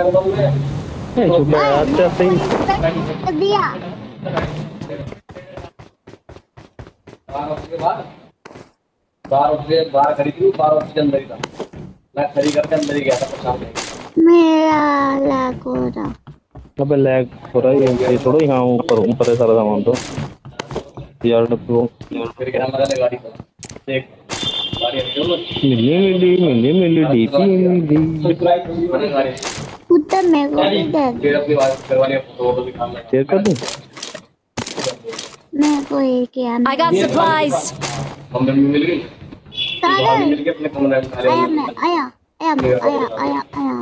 ए, छुपा आते आते दिया बाहर उससे बाहर खड़ी थी बाहर उसके अंदर ही था मैं खड़ी करके अंदर ही गया था परेशान नहीं मेरा लाख हो रहा अबे लैग हो रहा है ये छोड़ो यहाँ ऊपर ऊपर है सारा सामान तो यार डब्बू फिर क्या मज़ा गाड़ी पर देख गाड़ी मिली मिली मिली मिली डीपी मिली गाड़ी मेरे को भी दे दे अपनी बात करवानी है फ़ोटो दिखाना है। शेयर कर दूँ? मेरे को एक या I got supplies. कमरे में मिल गई। सारे मिल के अपने कमरे में आया मैं आया आया मैं आया आया आया।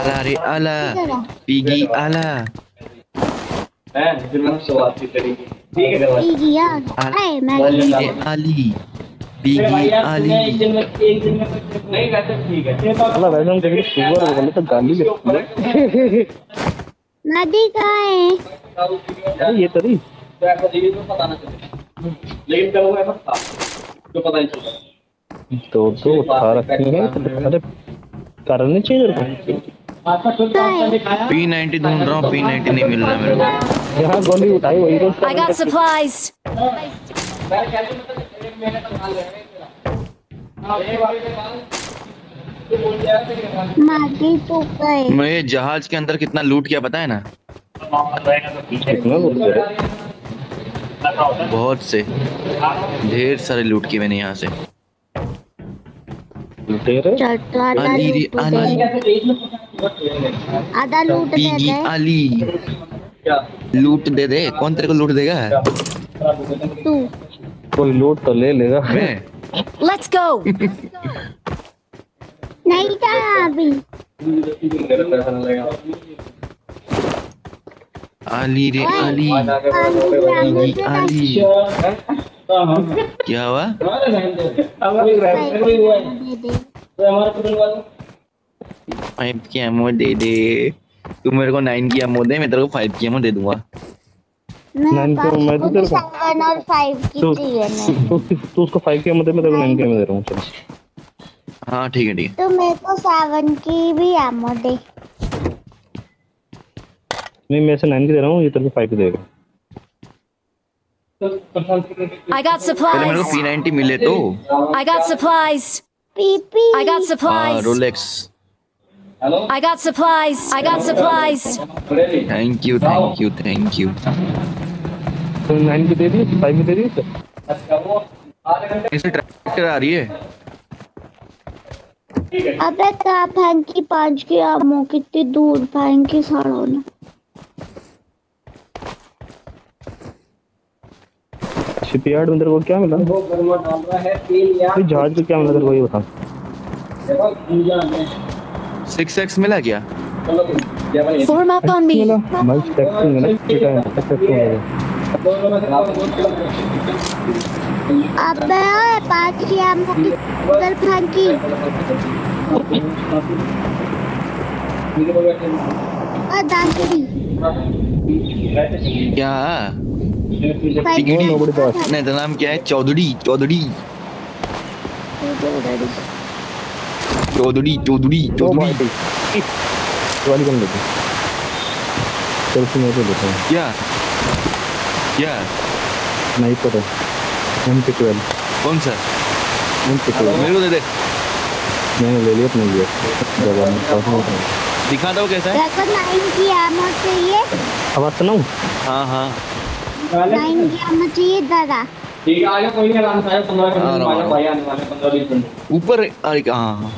आला रे आला इधर आ पीगी आला हैं फिर मैंने शुरुआत की करेंगे ठीक है। ई गया आए मैं आली आली। है हम को तो गाली है। नदी कहाँ है? अरे ये तरी तो ऐसा पता लेकिन कल वो ऐसा था जो पता नहीं चलता तो तो उठा रखी है तो अरे करने चाहिए तेरे को? है? पी नाइनटी ढूंढ रहा हूँ पी नाइनटी नहीं मिल रहा मेरे को। यहाँ गोली उठाई वही I got तो गए मैं जहाज़ के अंदर कितना लूट किया पता है ना? बहुत से। ढेर सारे लूट किए मैंने यहाँ से। आधा लूट दे पीगी लूट दे दे कौन तेरे को लूट देगा? तू। कोई लूट तो ले लेगा। मैं? Let's go. नहीं था अभी। आली रे आली। पीगी आली क्या हुआ? दे दे फाइव की एमओ दे दे। तू मेरे को नाइन की एमओ दे मैं तेरे को फाइव की एमओ दे दूँगा। नाइन को मैं तो तेरे को- सेवन और फाइव की तो चाहिए नहीं तो तू उसको फाइव के मदद में तेरे को नाइन के में दे रहा हूँ चल हाँ ठीक है ठीक है तो मेरे को सेवन की भी एमो दे नहीं मैं ऐसे नाइन की दे रहा हूँ ये तेरे को फाइव की देगा I got पहले मेरे को supplies. पी नाइनटी मिले तो I got supplies. पीपी I got हाँ supplies. Rolex hello I got supplies. I got supplies. Thank you thank you thank you तो नाइन की दे दी फाइव की दे दी तो वो आधे घंटे इसे ट्रैक्टर आ रही है? अबे कहाँ फेंकी पाँच की आमो कितनी दूर फेंकी साड़ों ने। शिपयार्ड में तेरे को क्या मिला? वो गरमा डाल रहा है तेल या जहाज़ को क्या मिला तेरे को ये बता। में सिक्स एक्स मिला क्या? चलो क्या बनी Form up on me. मिला। भाई टैक्सिंग है ना अबे ओए पाँच की आमो की उधर फेंकी और दासरी क्या. नहीं तेरा नाम क्या है। चौधरी चौधरी। चौधरी। चौधरी चौधरी वाली कम लेते चल से मेरे को देता हूँ क्या? क्या नहीं पता एम पी ट्वेल्व कौन सा एम पी ट्वेल्व मेरे को दे दे। मैंने ले लिया अपने लिए। दिखा दो कैसा है? नाइन की आमो चाहिए। आवाज़ सुनाऊं हाँ? हाँ नाइन की आमो चाहिए दादा। ठीक है आगे कोई नहीं आराम से आया पंद्रह मिनट भाई आने वाले पंद्रह बीस मिनट। ऊपर अरे हाँ हाँ।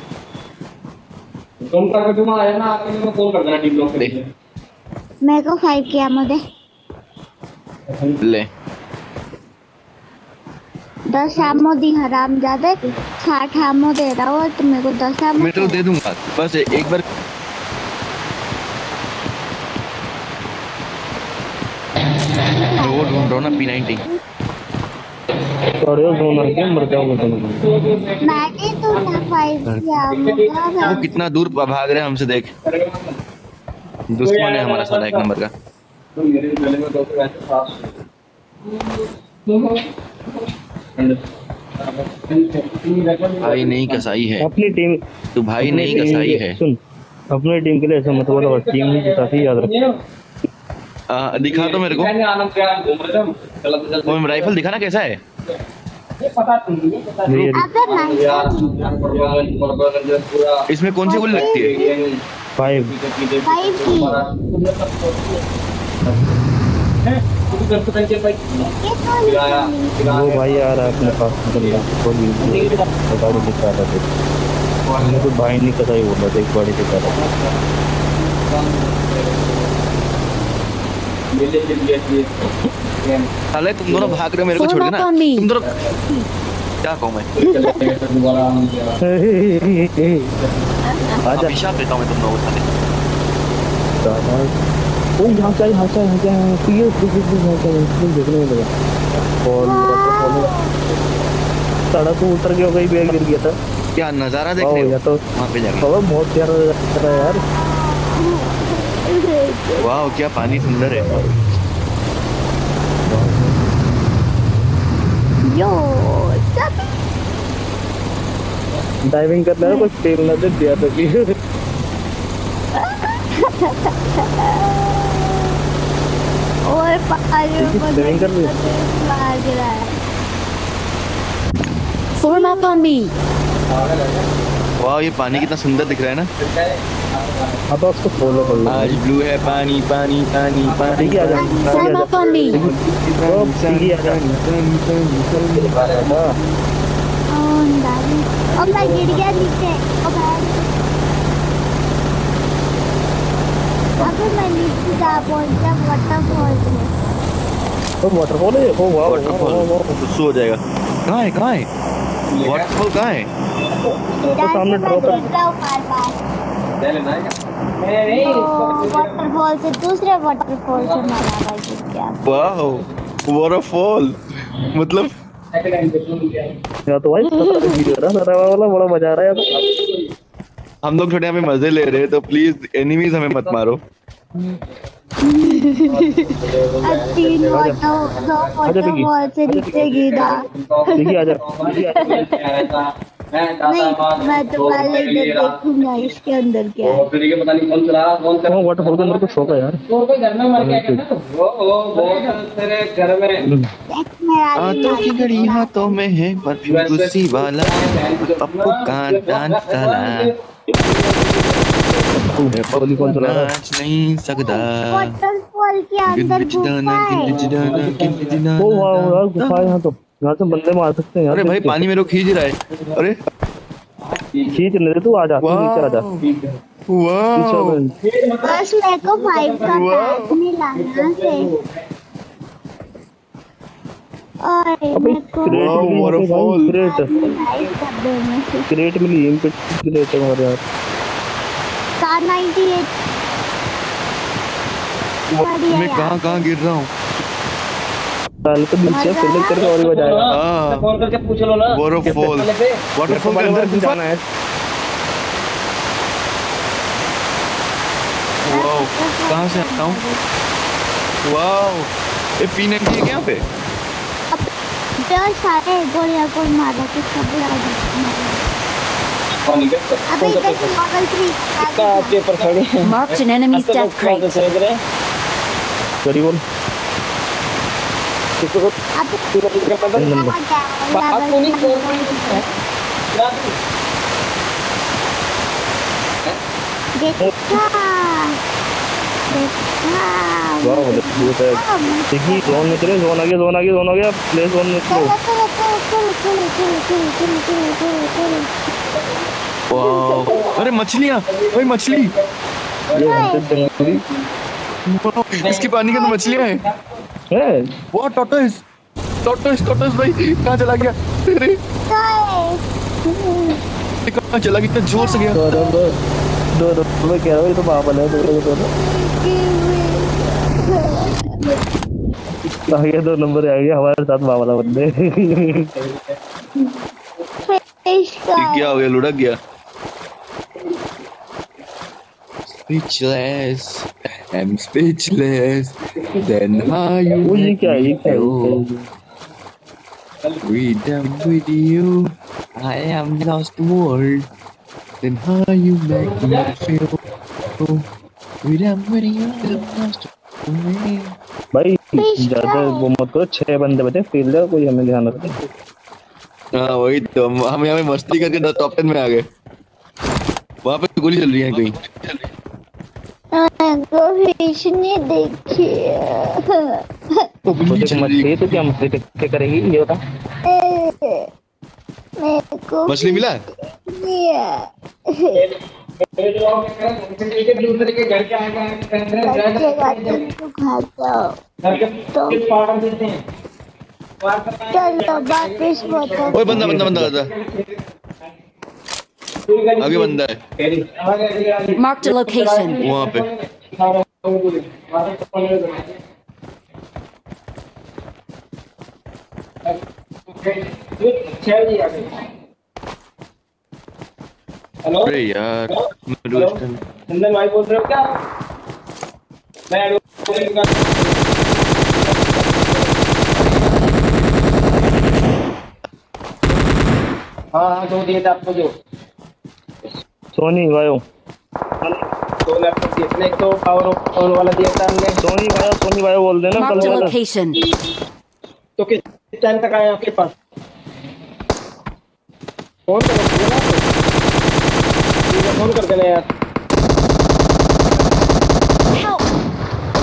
तुम करके तुम आया ना आके मेरे को कॉल कर देना टीम लोग के लिए। मेरे को फाइव की आमो दे ले। दस आमो दी हराम ज़्यादा साठ आमो दे रहा हो तो मेरे को दस आमो मैं को दे। दूँगा। बस एक बार वो ढूंढ रहा ना पी नाइनटी सॉरी जोन आ गया मर जाऊँगा तुम मैंने तो ना फाइव वो कितना दूर भाग रहे हैं हमसे देख। दुश्मन है हमारा साला एक नंबर का। तो मेरे गले में दो तो वैसे साफ़ भाई नहीं कसाई है। अपनी टीम तू भाई नहीं कसाई है। सुन अपने टीम के लिए ऐसा मत बोलो टीम ही जिताती याद रखो। आ, दिखा तो मेरे को। थे राइफल दिखा ना कैसा है? नहीं इसमें कौन सी गोली लगती है? फाइव फाइव की। ये वो भाई आ रहा है अपने पास बंदा बोलिए बता दो दिखा रहा था मैंने तो भाई नहीं कसा ही बोल था एक बार दिखा रहा था साले तुम दोनों भाग रहे हो मेरे को छोड़ के ना. तुम दोनों क्या कहूँ मैं? आजा अभिशाप देता हूँ मैं तुम लोगों को साले। ओ यहाँ से यहाँ से यहाँ से यहाँ से ये प्लीज़ प्लीज़ यहाँ से प्लीज़ देखने में लगा और सड़क को उतर गया कहीं बैग गिर गया था। क्या नज़ारा देख रहे या हो तो वहाँ पे जाके। बाबा बहुत प्यारा लग रहा है यार। वाह क्या पानी सुंदर है। यो सब डाइविंग करना है कुछ तेल ना दे दिया तो। कि और Form up on me. वाह ये पानी कितना सुंदर दिख रहा है ना अब उसको फॉलो कर लो आज ब्लू है पानी पानी पानी पानी आ जा फॉर्म अप ऑन मी ओ सीधी आ जा ओ दादी अब मैं गिर गया नीचे ओ भाई अबे मैं नीचे जा पहुँचा वाटरफॉल में तो वाटरफॉल है। ओ वाटरफॉल हो? जाएगा। कहाँ है कहाँ है? वाटरफॉल कहाँ है? जहाँ सामने से drop है। रहा तो वाटरफॉल से दूसरे वाटरफॉल से मारा भाई वाह वाटरफॉल मतलब या तो भाई पता नहीं वीडियो रहा सारा वाला बड़ा मज़ा आ रहा है यार। हम लोग छोटे यहाँ पे मज़े ले रहे हैं तो प्लीज़ एनिमीज हमें मत मारो। तीन वाटर दो से नीचे गिरा। नहीं मैं तो पहले इधर देखूँगा इसके अंदर क्या है। और फिर ये पता नहीं कौन चला रहा कौन कर हाँ, वाटरफॉल के अंदर तो शौक है यार। वो वो बहुत तेरे घर में मेरा की घड़ी हाथों में है गुस्सी वाला पप्पू का डांस कौन नाच नहीं सकता। वाटरफॉल के अंदर गुफा है। चिदाना गिल्ली चिदाना ओ वाह यार गुफा है यहाँ तो। यहाँ से बंदे मार सकते हैं यार। अरे भाई पानी मेरे को खींच रहा है। अरे। खींच ले तू आ जा तू नीचे आ जा। वाह। पीछे वाह में बस मेरे को फाइव का मिला ना से क्रेट मिली. क्रेट। में से क्रेट मिली इम पे क्रेट है हमारे यार कार 98 मैं यार। कहाँ कहाँ गिर रहा हूँ? साल के नीचे सेलेक्ट करके और ही बजाएगा। हाँ। फ़ोन करके पूछ लो ना। वाटरफॉल वाटरफॉल के अंदर जाना है। वाओ कहाँ से आता हूँ? वाओ ये पी नाइनटी है क्या पे? Então, sabe, enemy's vou ler a formada aqui, só vou death crate. वाह मतलब देखिए जोन जोन आ गया जोन आ गया जोन गया प्ले जोन में चलो अरे मछलियाँ भाई मछली इसके पानी के तो मछलियाँ हैं वो टोटस टोटस टोटस भाई कहाँ चला गया तेरे कहाँ चला गया इतना ज़ोर से गया दो दो दो दो मैं कह रहा हूँ ये तो बाबल है दो दो दो आ गया दो नंबर आ गया हमारे साथ बाबला बंदे फिश का ये क्या हो गया लुढ़क गया Speechless, I'm speechless. Then how you वो ये make क्या है me ये क्या है ये feel? क्या है? Freedom with you, I am lost world. Then how you make me feel? को remember you the most way. भाई ज़्यादा वो मत करो छह बंदे बचे फ़ील्ड है कोई हमें ध्यान रखो हाँ वही तो हम हम यहाँ पे मस्ती करके टॉप टेन में आ गए। वहाँ पे गोली चल रही है कहीं। फ़िश नहीं देखी वो बिल्ली तो चल रही है। तो क्या मछली क्या करेगी? ये बता। मेरे को मछली मिला? तो हो तो ओए बंदा बंदा बंदा बंदा। आगे बंदा है। Marked a location. वहाँ पे। हेलो अरे यार time- चंदन भाई बोल रहे हो क्या? मैं हाँ। हाँ दो दिए थे आपको जो सोनी वायो दो लैपटॉप दिए थे एक तो पावर ऑन वाला दिया था हमने। सोनी वायो सोनी वायो बोल देना कल तो किस टाइम तक आए आपके पास? फ़ोन करो फ़ोन कर देना यार!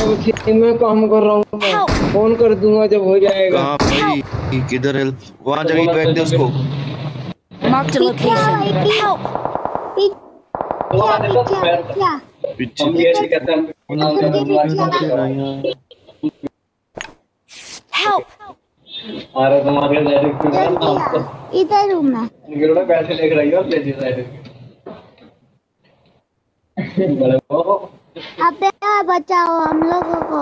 अरे में काम कर रहा हूँ फ़ोन कर दूँगा जब हो जाएगा। भाई किधर है? वहाँ जाके बैठ दे उसको। Marked a location. Help! क्या क्या क्या पीछे हम भी ऐसे कहते हैं Help! आ रहे तुम्हारे डायरेक्ट जल्दी इधर हूँ मैं। पैसे लेकर आई हो ले दी साइड वो अबे बचाओ हम लोगों को।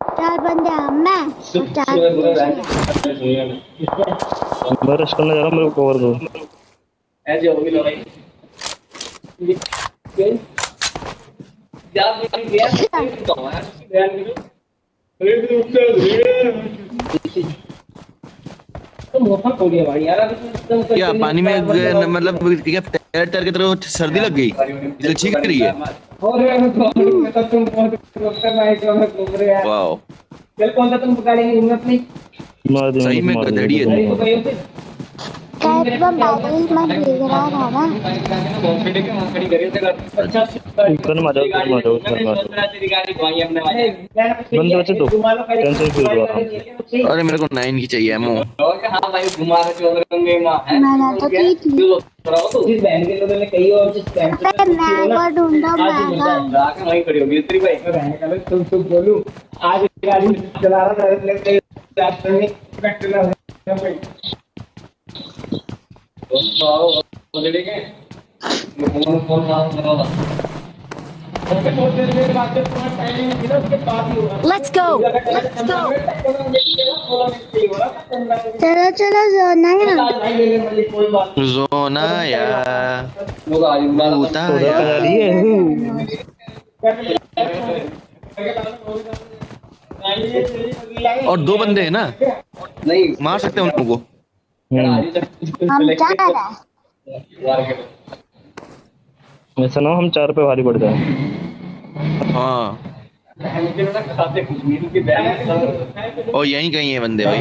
चार बंदे हम मैं चार मैं रश करने जा रहा हूँ मेरे को कवर दो ऐसे होगी लड़ाई क्या? गया ध्यान करो अरे तो मुफ़्त हो गया भाई? यार तो एकदम क्या पानी में मतलब क्या तैर तैर के तरह छर्दी लग गई इसलिए छींक रही है और तो वाओ चल कौन सा तुम में हिम्मत नहीं मार दे सही में दे, गधेड़ी है। दे। ऊपर मार ऊपर मार ऊपर मार। तेरी बंदे बचे तो टेंशन फ्री हो अरे मेरे को नाइन की चाहिए एमओ हाँ भाई घुमा रहे चल रहे माँ मैंने तो की थी जिस बहन के लोगों ने कही और जिस बहन अबे मैं ढूंढा आज ही मैं है वहीं खड़ी होगी तेरी भाई बहन का तुम तुम बोलूँ आज गाड़ी चला रहा था लेके रास्ते में बैठना है भाई। दोस्तों आओ बोले के फ़ोन फ़ोन नाम करो ओके तो देर में बात करते हैं टाइमिंग मिला उसके बाद ही होगा। Let's go! चलो चलो जोना कोई बात जोना या। लोग आज बुला भूता या जा रही है और दो बंदे हैं ना? नहीं मार सकते हैं उन लोगों को। हम्म, हम जा रहे हैं। ऐसा ना हम चार पे भारी पड़ जाए। हाँ। और यहीं कहीं है बंदे भाई।